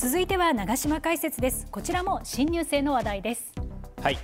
続いては長島解説です。こちらも新入生の話題です。はい。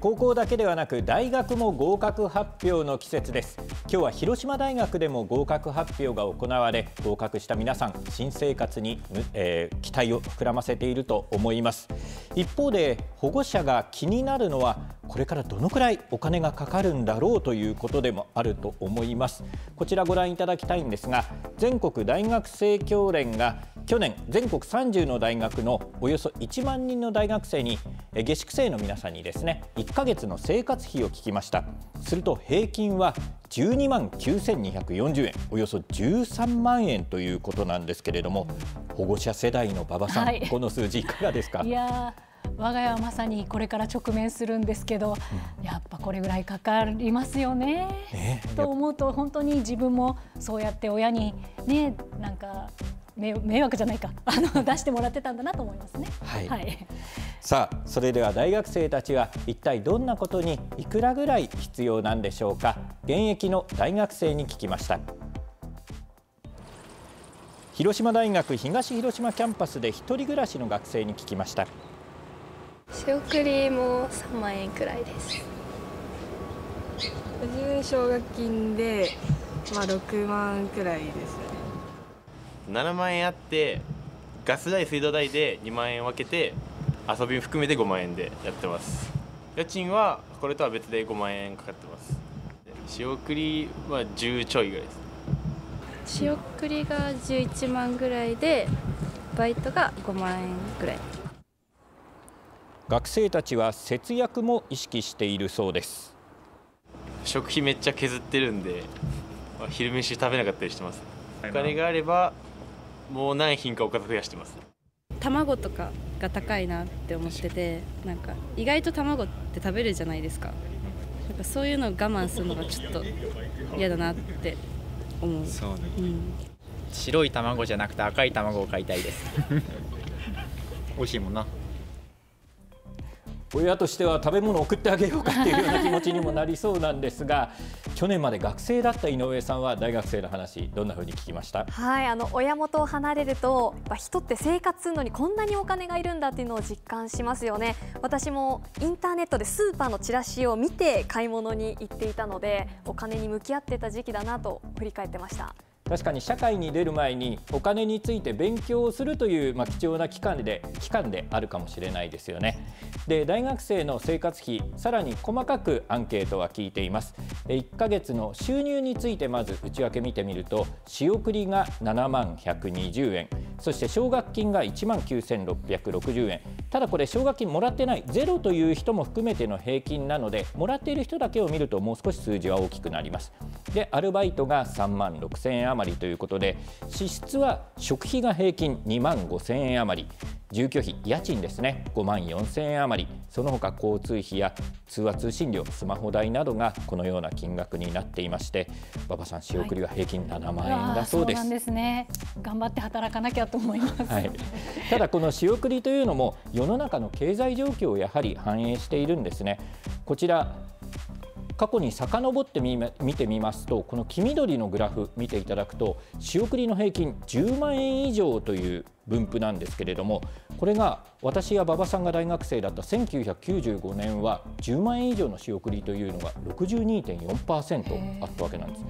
高校だけではなく大学も合格発表の季節です。今日は広島大学でも合格発表が行われ合格した皆さん新生活に、えー、期待を膨らませていると思います。一方で保護者が気になるのはこれからどのくらいお金がかかるんだろうということでもあると思います。こちらご覧いただきたいんですが全国大学生協連が去年全国30の大学のおよそ1万人の大学生に下宿生の皆さんにですね1ヶ月の生活費を聞きました。すると平均は12万9240円およそ13万円ということなんですけれども保護者世代の馬場さん、はい、この数字いかがですか？我が家はまさにこれから直面するんですけど、うん、やっぱこれぐらいかかりますよね。ねと思うと本当に自分もそうやって親にねなんか迷惑じゃないかあの出してもらってたんだなと思いますね。はい、はい、さあそれでは大学生たちは一体どんなことにいくらぐらい必要なんでしょうか。現役の大学生に聞きました。広島大学東広島キャンパスで一人暮らしの学生に聞きました仕送りも3万円くらいです。自分奨学金でまあ6万くらいです7万円あってガス代水道代で2万円分けて遊び含めて5万円でやってます。家賃はこれとは別で5万円かかってます。仕送りは10ちょいぐらいです。仕送りが11万ぐらいでバイトが5万円ぐらい学生たちは節約も意識しているそうです。食費めっちゃ削ってるんで昼飯食べなかったりしてます。お金があればもう何品かおかず増やしてます。卵とかが高いなって思っててなんか意外と卵って食べるじゃないですか。なんかそういうのを我慢するのがちょっと嫌だなって思う。そうね、うん、白い卵じゃなくて赤い卵を買いたいです。美味しいもんな親としては食べ物を送ってあげようかっていうような気持ちにもなりそうなんですが 去年まで学生だった井上さんは大学生の話どんなふうに聞きました？はいあの親元を離れるとやっぱ人って生活するのにこんなにお金がいるんだっていうのを実感しますよね。私もインターネットでスーパーのチラシを見て買い物に行っていたのでお金に向き合ってた時期だなと振り返ってました。確かに社会に出る前にお金について勉強をするという、まあ、貴重な期間で期間であるかもしれないですよね。で大学生の生活費さらに細かくアンケートは聞いています1ヶ月の収入についてまず内訳見てみると仕送りが7万120円そして奨学金が1万9660円。ただこれ奨学金もらってないゼロという人も含めての平均なのでもらっている人だけを見るともう少し数字は大きくなります。でアルバイトが3万6000円余りということで支出は食費が平均2万5000円余り。住居費家賃ですね。5万4000円余り。その他交通費や通話通信料スマホ代などがこのような金額になっていまして馬場さん仕送りは平均7万円だそうです、はい、そうですね。頑張って働かなきゃと思います、はい、ただこの仕送りというのも世の中の経済状況をやはり反映しているんですね。こちら過去に遡ってみ見てみますとこの黄緑のグラフ見ていただくと仕送りの平均10万円以上という分布なんですけれどもこれが私や馬場さんが大学生だった1995年は10万円以上の仕送りというのが62.4%あったわけなんです。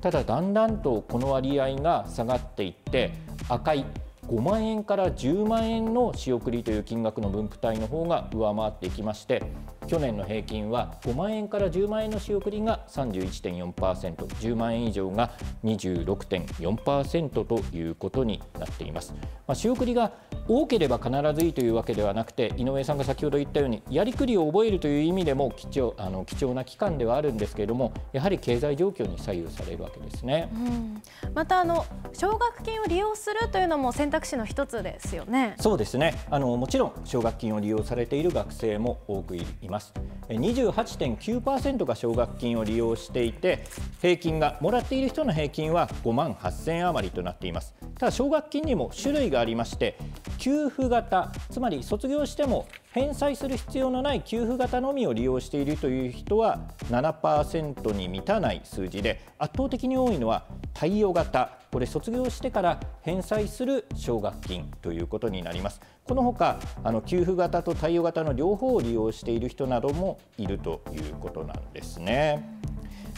ただだんだんとこの割合が下がっていって赤い5万円から10万円の仕送りという金額の分布帯の方が上回っていきまして去年の平均は5万円から10万円の仕送りが 31.4%10 万円以上が26.4%ということになっています、まあ、仕送りが多ければ必ずいいというわけではなくて井上さんが先ほど言ったようにやりくりを覚えるという意味でも貴重あの貴重な期間ではあるんですけれどもやはり経済状況に左右されるわけですね、うん、またあの奨学金を利用するというのも選択肢の一つですよね。そうですね。あのもちろん奨学金を利用されている学生も多くいますます。28.9%が奨学金を利用していて平均がもらっている人の平均は5万8000円余りとなっています。ただ奨学金にも種類がありまして給付型つまり卒業しても返済する必要のない給付型のみを利用しているという人は7%に満たない数字で圧倒的に多いのは貸与型これ卒業してから返済する奨学金ということになりますこのほかあの給付型と貸与型の両方を利用している人などもいるということなんですね。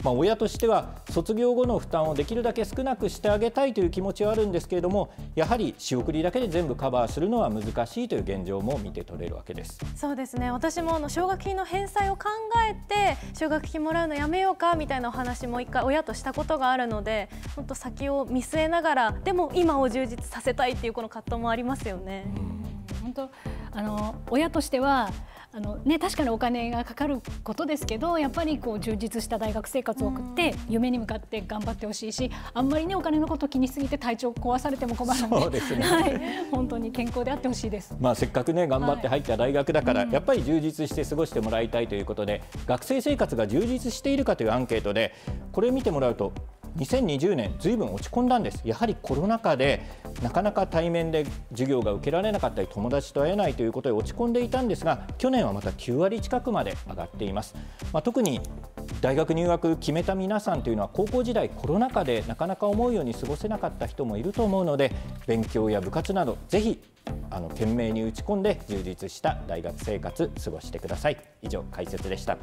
まあ、親としては卒業後の負担をできるだけ少なくしてあげたいという気持ちはあるんですけれどもやはり仕送りだけで全部カバーするのは難しいという現状も見て取れるわけです。そうですね。私もあの奨学金の返済を考えて奨学金もらうのやめようかみたいなお話も一回親としたことがあるので本当先を見据えながらでも今を充実させたいっていうこの葛藤もありますよね。本当あの親としてはあのね、確かにお金がかかることですけどやっぱりこう充実した大学生活を送って夢に向かって頑張ってほしいしあんまりねお金のこと気にすぎて体調壊されても困るのでそうですね、はい、本当に健康であってほしいです、まあ、せっかくね頑張って入った大学だから、はい、やっぱり充実して過ごしてもらいたいということで、学生生活が充実しているかというアンケートでこれを見てもらうと2020年ずいぶん落ち込んだんです。やはりコロナ禍でなかなか対面で授業が受けられなかったり友達と会えないということで落ち込んでいたんですが去年はまた9割近くまで上がっています、まあ、特に大学入学決めた皆さんというのは高校時代コロナ禍でなかなか思うように過ごせなかった人もいると思うので勉強や部活などぜひあの懸命に打ち込んで充実した大学生活過ごしてください。以上解説でした。